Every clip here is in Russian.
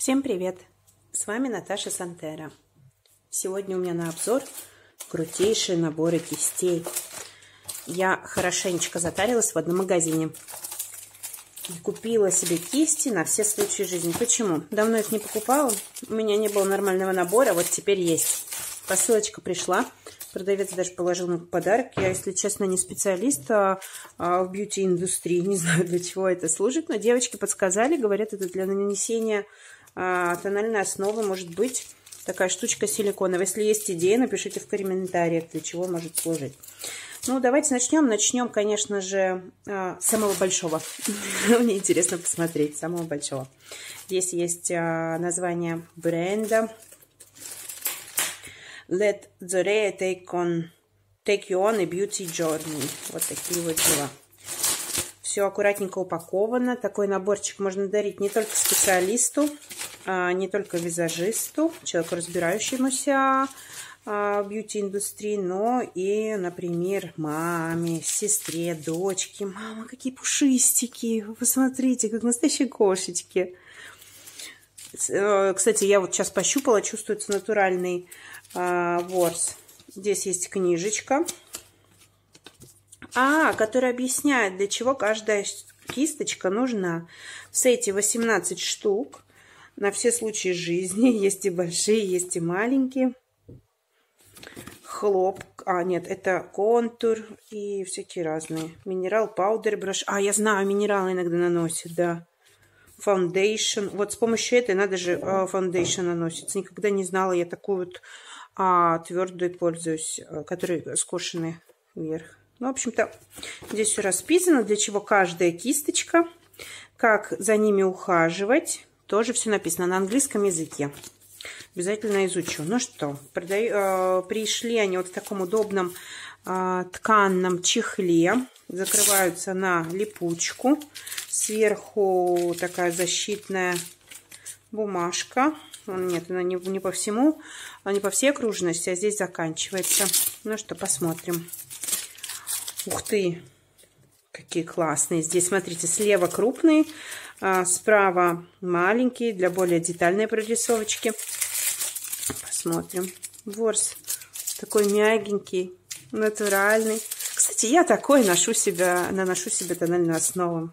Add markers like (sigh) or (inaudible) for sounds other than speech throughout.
Всем привет! С вами Наташа Сантера. Сегодня у меня на обзор крутейшие наборы кистей. Я хорошенечко затарилась в одном магазине. И купила себе кисти на все случаи жизни. Почему? Давно их не покупала. У меня не было нормального набора, вот теперь есть. Посылочка пришла. Продавец даже положил на подарок. Я, если честно, не специалист а, а, в бьюти-индустрии. (laughs) Не знаю, для чего это служит. Но девочки подсказали. Говорят, это для нанесения а, тональной основы может быть такая штучка силиконовая. Если есть идея, напишите в комментариях, для чего может служить. Ну, давайте начнем. Начнем, конечно же, а, с самого большого. (laughs) Мне интересно посмотреть, самого большого. Здесь есть а, название бренда. Let the Ray take, on, take you on a beauty journey. Вот такие вот дела. Все аккуратненько упаковано. Такой наборчик можно дарить не только специалисту, а, не только визажисту, человеку, разбирающемуся а, в бьюти-индустрии, но и, например, маме, сестре, дочке. Мама, какие пушистики! Посмотрите, как настоящие кошечки. Э, кстати, я вот сейчас пощупала, чувствуется натуральный а, ворс. Здесь есть книжечка, а, которая объясняет, для чего каждая кисточка нужна. В сете 18 штук на все случаи жизни. (laughs) Есть и большие, есть и маленькие. Хлоп. А, нет, это контур и всякие разные. Минерал, паудер, браш. А, я знаю, минералы иногда наносят, да. Foundation. Вот с помощью этой надо же foundation наносится. Никогда не знала я такую вот а, твердую пользуюсь, а, которые скошены вверх. Ну, в общем-то, здесь все расписано, для чего каждая кисточка, как за ними ухаживать, тоже все написано на английском языке. Обязательно изучу. Ну что, продаю, э, пришли они вот в таком удобном э, тканном чехле. Закрываются на липучку. Сверху такая защитная бумажка. Нет, она не, не по всему, не по всей окружности, а здесь заканчивается. Ну что, посмотрим. Ух ты! Какие классные. Здесь, смотрите, слева крупные, а справа маленькие, для более детальной прорисовочки. Посмотрим. Ворс такой мягенький, натуральный. Кстати, я такой ношу себя, наношу себе тональную основу.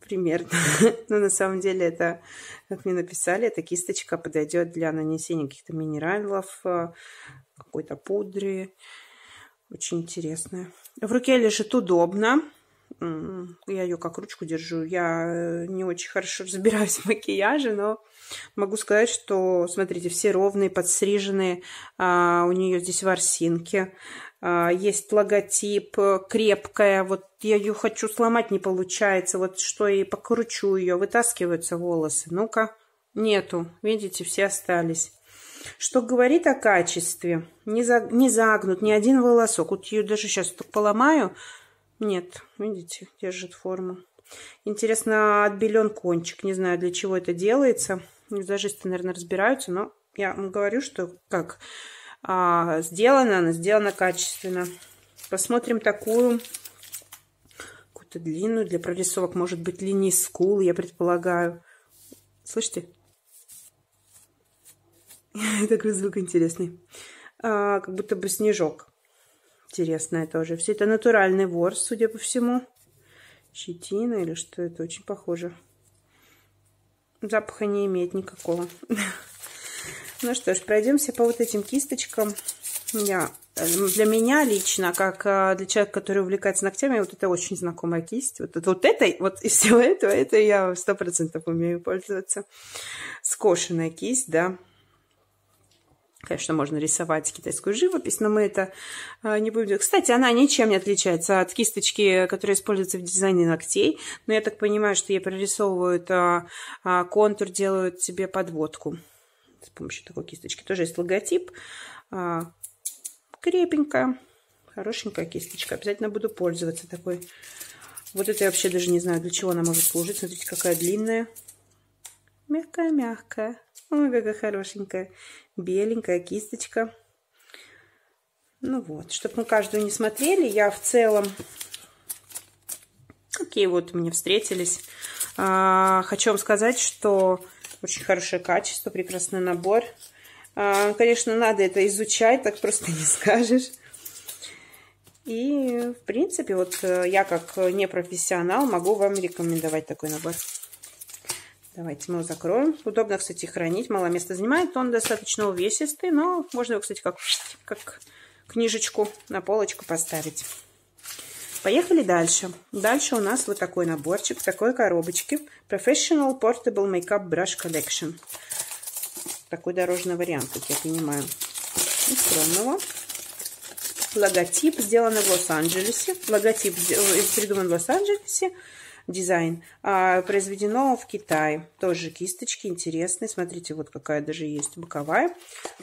Примерно. (laughs) Но на самом деле это, как мне написали, эта кисточка подойдет для нанесения каких-то минералов, а, какой-то пудры. Очень интересная. В руке лежит удобно. Я ее как ручку держу. Я э, не очень хорошо (laughs) разбираюсь в макияже, но могу сказать, что, смотрите, все ровные, подстриженные. А, у нее здесь ворсинки. А, есть логотип, э, крепкая. Вот я ее хочу сломать, не получается. Вот что и покручу ее, вытаскиваются волосы. Ну-ка, нету. Видите, все остались. Что говорит о качестве? Не, за, не загнут ни один волосок. Вот ее даже сейчас так поломаю, нет, видите, держит форму. Интересно, отбелен кончик. Не знаю, для чего это делается. Визажисты, наверное, разбираются, но я вам говорю, что как а, сделано, она сделана качественно. Посмотрим такую какую-то длинную для прорисовок. Может быть, линии скул, я предполагаю. Слышите? (laughs) Такой звук интересный. А, как будто бы снежок. Интересное тоже. Все это натуральный ворс, судя по всему. Щетина или что это? Очень похоже. Запаха не имеет никакого. (laughs) Ну что ж, пройдемся по вот этим кисточкам. Я, для меня лично, как а, для человека, который увлекается ногтями, вот это очень знакомая кисть. Вот, вот этой, вот из всего этого, это я сто процентов умею пользоваться. Скошенная кисть, да. Конечно, можно рисовать китайскую живопись, но мы это а, не будем. Кстати, она ничем не отличается от кисточки, которая используется в дизайне ногтей. Но я так понимаю, что ей прорисовывают а, а, контур, делают себе подводку с помощью такой кисточки. Тоже есть логотип. Крепенькая, хорошенькая кисточка. Обязательно буду пользоваться такой. Вот это я вообще даже не знаю, для чего она может служить. Смотрите, какая длинная. Мягкая-мягкая. Ой, какая хорошенькая. Беленькая кисточка. Ну вот, чтобы мы каждую не смотрели, я в целом... Какие вот мне встретились. А, хочу вам сказать, что Очень хорошее качество, прекрасный набор. А, конечно, надо это изучать, так просто не скажешь. И, в принципе, вот э, я как непрофессионал могу вам рекомендовать такой набор. Давайте мы его закроем. Удобно, кстати, хранить. Мало места занимает. Он достаточно увесистый, но можно его, кстати, как, как книжечку на полочку поставить. Поехали дальше. Дальше у нас вот такой наборчик в такой коробочке. Professional Portable Makeup Brush Collection. Такой дорожный вариант, как я понимаю. Откроем его. Логотип сделан в Лос-Анджелесе. Логотип э, придуман в Лос-Анджелесе. Дизайн. А, произведено в Китае. Тоже кисточки интересные. Смотрите, вот какая даже есть боковая.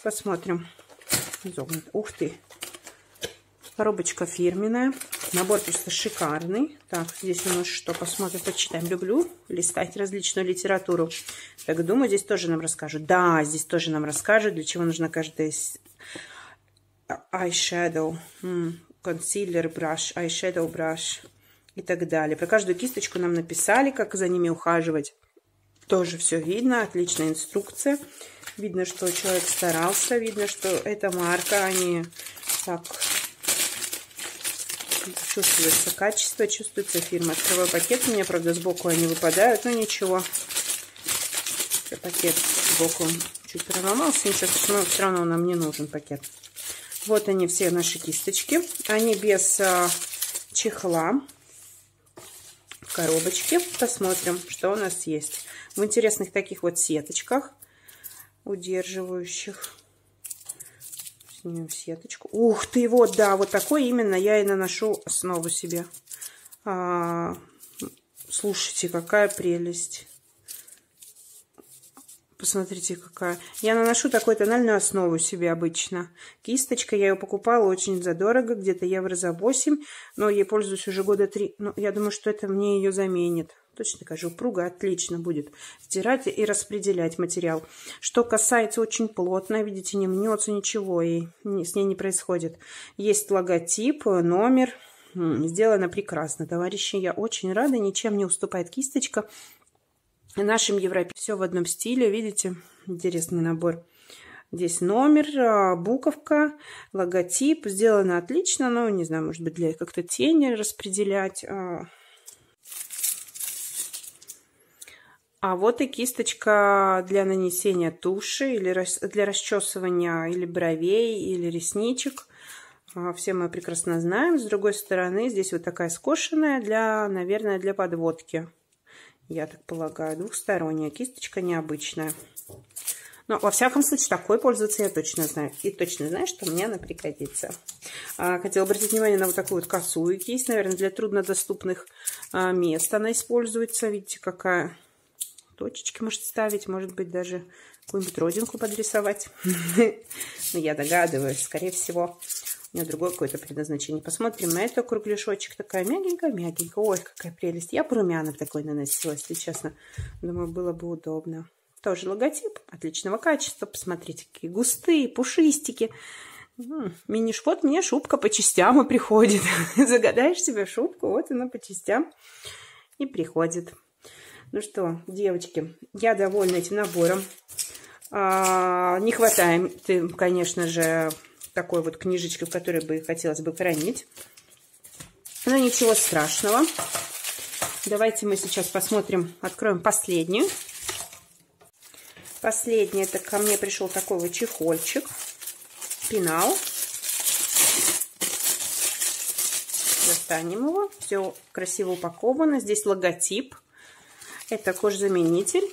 Посмотрим. Ух ты. Коробочка фирменная. Набор просто шикарный. Так, здесь у нас что? Посмотрим, почитаем. Люблю листать различную литературу. Так, думаю, здесь тоже нам расскажут. Да, здесь тоже нам расскажут, для чего нужна каждая eyeshadow, concealer brush, eyeshadow brush и так далее. Про каждую кисточку нам написали, как за ними ухаживать. Тоже все видно, отличная инструкция. Видно, что человек старался, видно, что это марка, они так чувствуется качество, чувствуется фирма. Открываю пакет, у меня, правда, сбоку они выпадают, но ничего. Пакет сбоку чуть проломался, ничего страшного, все равно нам не нужен пакет. Вот они все наши кисточки. Они без а, чехла. В коробочке. Посмотрим, что у нас есть. В интересных таких вот сеточках удерживающих. Снимем сеточку. Ух ты, вот, да, вот такой именно я и наношу основу себе. А, слушайте, какая прелесть. Посмотрите, какая. Я наношу такую тональную основу себе обычно. Кисточка, я ее покупала очень задорого, где-то евро за 8, но ей пользуюсь уже года 3. Но я думаю, что это мне ее заменит. Точно такая же упруга, отлично будет стирать и распределять материал. Что касается очень плотно, видите, не мнется ничего, и с ней не происходит. Есть логотип, номер, сделано прекрасно, товарищи. Я очень рада, ничем не уступает кисточка нашим Европе. Все в одном стиле, видите? Интересный набор. Здесь номер, а, буковка, логотип. Сделано отлично, но, не знаю, может быть, для как-то тени распределять. А. а вот и кисточка для нанесения туши или для расчесывания или бровей, или ресничек. А, все мы прекрасно знаем. С другой стороны, здесь вот такая скошенная, для, наверное, для подводки я так полагаю. Двухсторонняя кисточка необычная. Но, во всяком случае, такой пользоваться я точно знаю. И точно знаю, что мне она пригодится. А, хотела обратить внимание на вот такую вот косую кисть. Наверное, для труднодоступных а, мест она используется. Видите, какая точечки может ставить. Может быть, даже какую-нибудь родинку подрисовать. (laughs) Но я догадываюсь, скорее всего, у меня другое какое-то предназначение. Посмотрим на это кругляшочек. Такая мягенькая-мягенькая. Ой, какая прелесть. Я бы румяна такой наносила, если честно. Думаю, было бы удобно. Тоже логотип отличного качества. Посмотрите, какие густые, пушистики. Миниш, вот мне шубка по частям и приходит. (laughs) Загадаешь себе шубку, вот она по частям и приходит. Ну что, девочки, я довольна этим набором. А, не хватает, конечно же, такой вот книжечкой, в которой бы хотелось бы хранить. Но ничего страшного. Давайте мы сейчас посмотрим, откроем последнюю. Последний, это ко мне пришел такой вот чехольчик. Пенал. Достанем его. Все красиво упаковано. Здесь логотип. Это кожзаменитель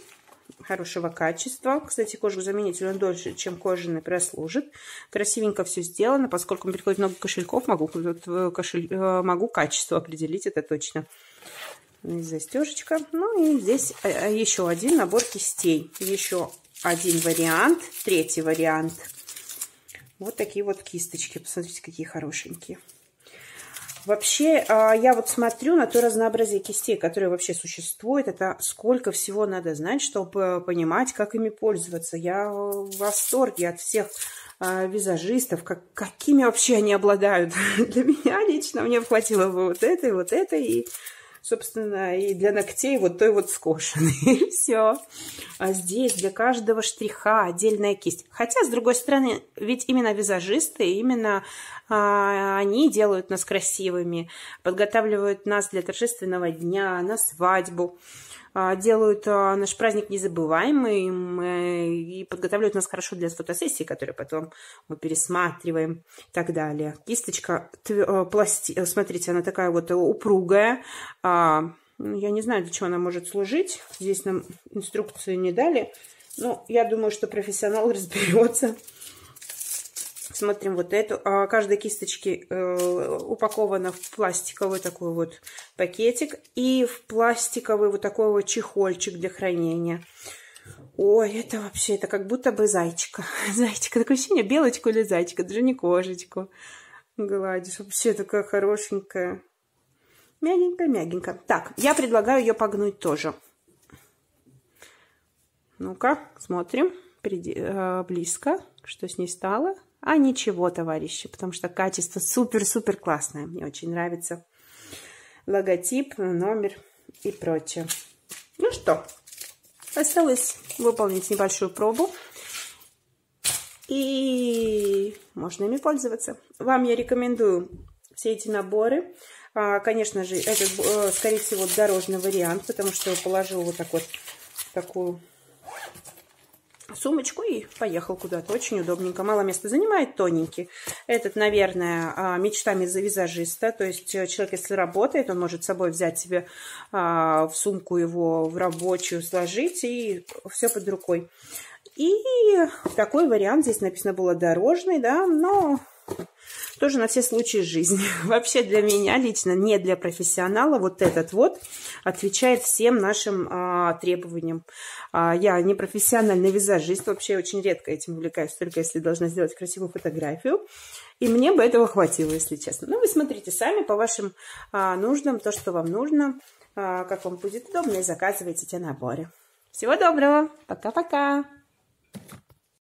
хорошего качества. Кстати, кожу-заменитель он дольше, чем кожаный прослужит. Красивенько все сделано. Поскольку мне приходит много кошельков, могу, э, кошель, э, могу качество определить, это точно. Здесь застежечка. Ну и здесь э, еще один набор кистей. Еще один вариант, третий вариант. Вот такие вот кисточки. Посмотрите, какие хорошенькие. Вообще, а, я вот смотрю на то разнообразие кистей, которые вообще существует. Это сколько всего надо знать, чтобы понимать, как ими пользоваться. Я в восторге от всех а, визажистов, как, какими вообще они обладают. (laughs) Для меня лично мне хватило бы вот этой, вот этой, и собственно, и для ногтей вот той вот скошенный. (laughs) Все. А здесь для каждого штриха отдельная кисть. Хотя, с другой стороны, ведь именно визажисты, именно а, они делают нас красивыми, подготавливают нас для торжественного дня, на свадьбу. А, делают а, наш праздник незабываемый и подготавливают нас хорошо для фотосессии, которые потом мы пересматриваем и так далее. Кисточка, э, пласти... Э, смотрите, она такая вот упругая. А, ну, я не знаю, для чего она может служить. Здесь нам инструкции не дали. Но я думаю, что профессионал (laughs) разберется. Смотрим вот эту. А каждая кисточки э, упакована в пластиковый такой вот пакетик и в пластиковый вот такой вот чехольчик для хранения. Ой, это вообще, это как будто бы зайчика. (laughs) Зайчика, такое ощущение, белочку или зайчика, даже не кошечку гладишь. Вообще такая хорошенькая. Мягенько-мягенько. Так, я предлагаю ее погнуть тоже. Ну-ка, смотрим. Приди, э, близко, что с ней стало. А ничего, товарищи, потому что качество супер-супер классное. Мне очень нравится логотип, номер и прочее. Ну что, осталось выполнить небольшую пробу. И можно ими пользоваться. Вам я рекомендую все эти наборы. А, конечно же, это, э, скорее всего, дорожный вариант, потому что я положил вот так вот такую сумочку и поехал куда-то. Очень удобненько. Мало места занимает, тоненький. Этот, наверное, а, мечтами за визажиста. То есть э, человек, если работает, он может с собой взять себе а, в сумку его в рабочую, сложить и все под рукой. И такой вариант, здесь написано было дорожный, да, но тоже на все случаи жизни. (laughs) Вообще для меня лично, не для профессионала, вот этот вот отвечает всем нашим а, требованиям. А, я не профессиональный визажист, вообще очень редко этим увлекаюсь, только если должна сделать красивую фотографию. И мне бы этого хватило, если честно. Ну, вы смотрите сами по вашим а, нуждам, то, что вам нужно, а, как вам будет удобно, и заказывайте те наборы. Всего доброго. Пока-пока.